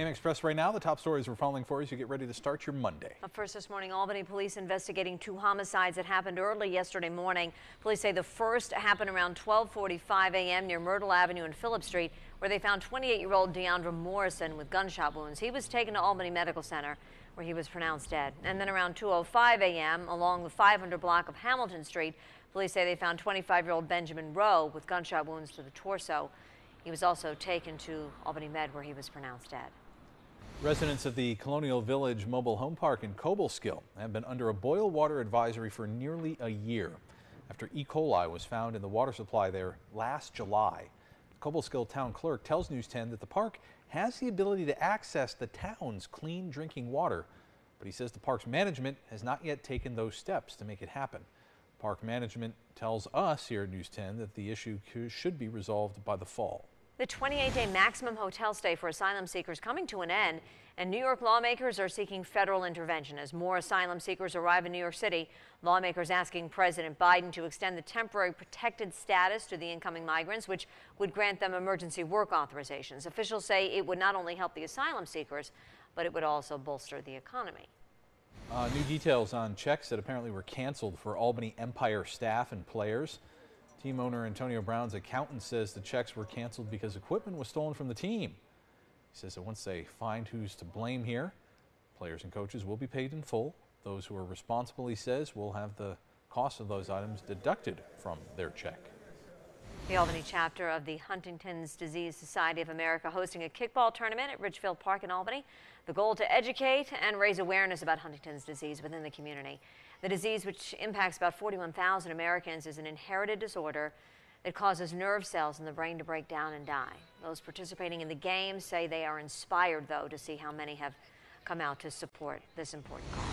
AM Express right now, the top stories we're following for as you get ready to start your Monday. Up first this morning, Albany police investigating two homicides that happened early yesterday morning. Police say the first happened around 1245 a.m. near Myrtle Avenue and Phillip Street, where they found 28-year-old Deandra Morrison with gunshot wounds. He was taken to Albany Medical Center, where he was pronounced dead. And then around 205 a.m. along the 500 block of Hamilton Street, police say they found 25-year-old Benjamin Rowe with gunshot wounds to the torso. He was also taken to Albany Med, where he was pronounced dead. Residents of the Colonial Village Mobile Home Park in Cobleskill have been under a boil water advisory for nearly a year after E. coli was found in the water supply there last July. The Cobleskill town clerk tells News 10 that the park has the ability to access the town's clean drinking water, but he says the park's management has not yet taken those steps to make it happen. Park management tells us here at News 10 that the issue should be resolved by the fall. The 28-day maximum hotel stay for asylum seekers coming to an end, and New York lawmakers are seeking federal intervention as more asylum seekers arrive in New York City. Lawmakers asking President Biden to extend the temporary protected status to the incoming migrants, which would grant them emergency work authorizations. Officials say it would not only help the asylum seekers, but it would also bolster the economy. Uh, new details on checks that apparently were canceled for Albany Empire staff and players. Team owner Antonio Brown's accountant says the checks were canceled because equipment was stolen from the team. He says that once they find who's to blame here, players and coaches will be paid in full. Those who are responsible, he says, will have the cost of those items deducted from their check. The Albany chapter of the Huntington's Disease Society of America hosting a kickball tournament at Ridgefield Park in Albany. The goal to educate and raise awareness about Huntington's disease within the community. The disease, which impacts about 41,000 Americans, is an inherited disorder that causes nerve cells in the brain to break down and die. Those participating in the game say they are inspired, though, to see how many have come out to support this important cause.